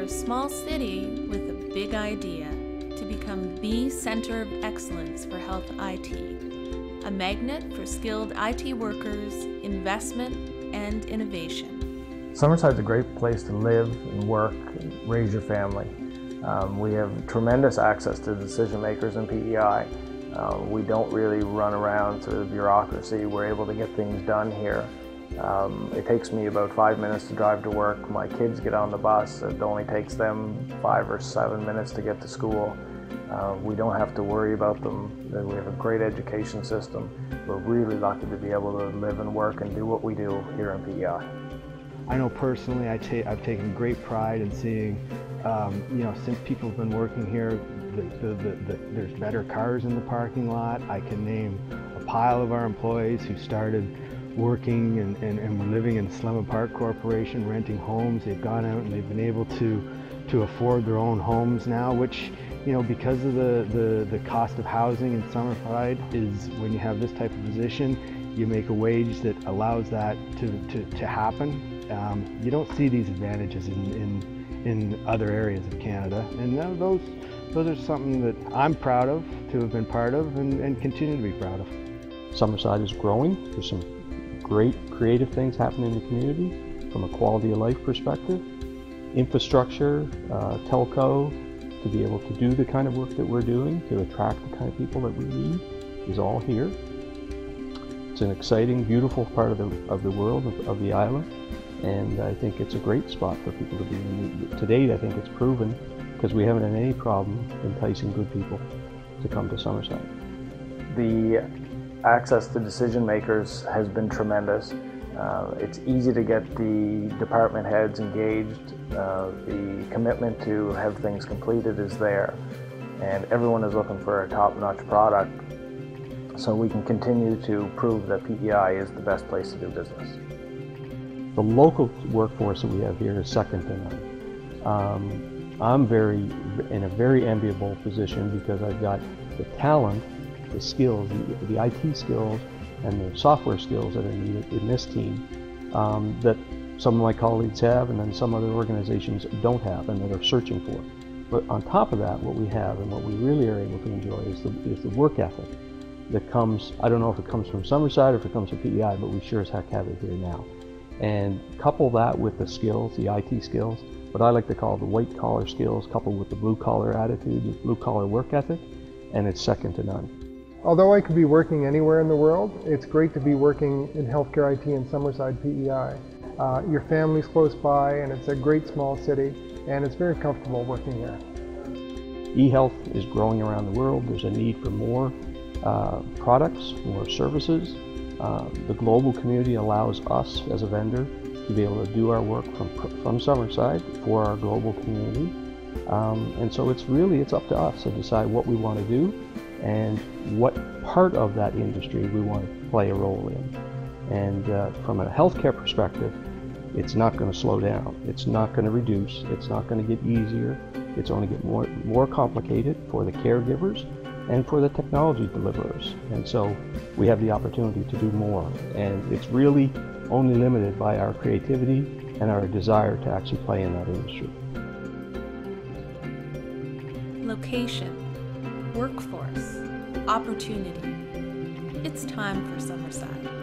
a small city with a big idea to become the center of excellence for health IT, a magnet for skilled IT workers, investment, and innovation. Summerside's a great place to live and work, and raise your family. Um, we have tremendous access to decision makers in PEI. Uh, we don't really run around through the bureaucracy. We're able to get things done here. Um, it takes me about five minutes to drive to work. My kids get on the bus. It only takes them five or seven minutes to get to school. Uh, we don't have to worry about them. We have a great education system. We're really lucky to be able to live and work and do what we do here in PEI. I know personally I have taken great pride in seeing, um, you know, since people have been working here, the, the, the, there's better cars in the parking lot. I can name a pile of our employees who started working and, and, and were living in Slemon Park Corporation, renting homes. They've gone out and they've been able to, to afford their own homes now, which, you know, because of the, the, the cost of housing in Summerside is when you have this type of position, you make a wage that allows that to, to, to happen. Um, you don't see these advantages in, in, in other areas of Canada. And those, those are something that I'm proud of to have been part of and, and continue to be proud of. Summerside is growing. There's some great creative things happen in the community from a quality of life perspective. Infrastructure, uh, telco, to be able to do the kind of work that we're doing, to attract the kind of people that we need, is all here. It's an exciting, beautiful part of the, of the world, of, of the island, and I think it's a great spot for people to be in. To date, I think it's proven, because we haven't had any problem enticing good people to come to Summerside. The access to decision makers has been tremendous. Uh, it's easy to get the department heads engaged. Uh, the commitment to have things completed is there. And everyone is looking for a top-notch product so we can continue to prove that PEI is the best place to do business. The local workforce that we have here is second to none. Um, I'm very in a very enviable position because I've got the talent the skills, the, the IT skills, and the software skills that are needed in this team um, that some of my colleagues have and then some other organizations don't have and that are searching for. But on top of that, what we have and what we really are able to enjoy is the, is the work ethic that comes, I don't know if it comes from Summerside or if it comes from PEI, but we sure as heck have it here now. And couple that with the skills, the IT skills, what I like to call the white collar skills, coupled with the blue collar attitude, the blue collar work ethic, and it's second to none. Although I could be working anywhere in the world, it's great to be working in healthcare IT in Summerside, PEI. Uh, your family's close by and it's a great small city and it's very comfortable working here. E-health is growing around the world. There's a need for more uh, products, more services. Uh, the global community allows us as a vendor to be able to do our work from, from Summerside for our global community. Um, and so it's really, it's up to us to decide what we want to do and what part of that industry we want to play a role in. And uh, from a healthcare perspective, it's not going to slow down. It's not going to reduce. It's not going to get easier. It's only going to get more more complicated for the caregivers and for the technology deliverers. And so we have the opportunity to do more. And it's really only limited by our creativity and our desire to actually play in that industry. Location workforce, opportunity. It's time for Summerside.